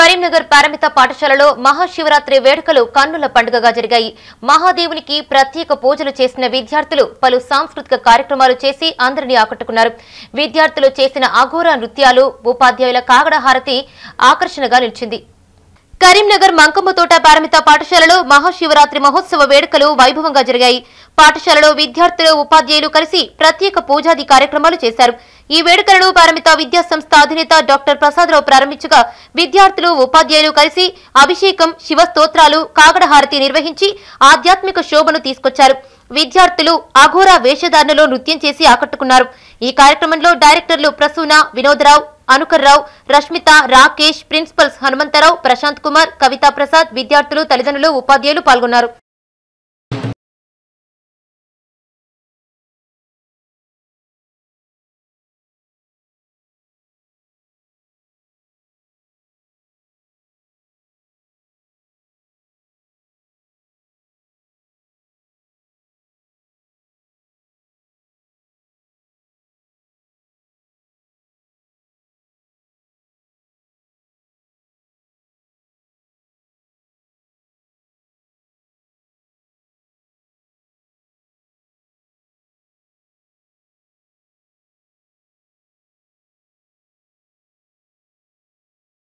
కరీంనగర్ పారమిత పాఠశాలలో మహాశివరాత్రి వేడుకలు కన్నుల పండుగగా జరిగాయి. మహాదేవునికి ప్రత్యేక పూజలు చేసిన విద్యార్థులు పలు సాంస్కృతిక కార్యక్రమాలు చేసి అందరినీ ఆకట్టుకున్నారు. విద్యార్థులు చేసిన అఘోర నృత్యాలు ఉపాధ్యాయుల కాగడ హారతి ఆకర్షణగా నిలిచింది. కరీంనగర్ మంకమ్మతోట పారమిత పాఠశాలలో మహాశివరాత్రి మహోత్సవ వేడుకలు వైభవంగా జరిగాయి. పాఠశాలలో విద్యార్థులు ఉపాధ్యాయులు కలిసి ప్రత్యేక పూజాది కార్యక్రమాలు చేశారు. ఈ వేడుకలను పారమిత విద్యా సంస్థ అధినేత డాక్టర్ ప్రసాదరావు ప్రారంభించగా విద్యార్థులు ఉపాధ్యాయులు కలిసి అభిషేకం శివ స్తోత్రాలు కాగడ హారతి నిర్వహించి ఆధ్యాత్మిక శోభను తీసుకొచ్చారు. విద్యార్థులు అఘోరా వేషధారణలో నృత్యం చేసి ఆకట్టుకున్నారు. ఈ కార్యక్రమంలో డైరెక్టర్లు ప్రసూన వినోదరావు అనుకర్రావు రష్మిత రాకేష్ ప్రిన్సిపల్స్ హనుమంతరావు ప్రశాంత్ కుమార్ కవితా ప్రసాద్ విద్యార్థులు తల్లిదండ్రులు ఉపాధ్యాయులు పాల్గొన్నారు.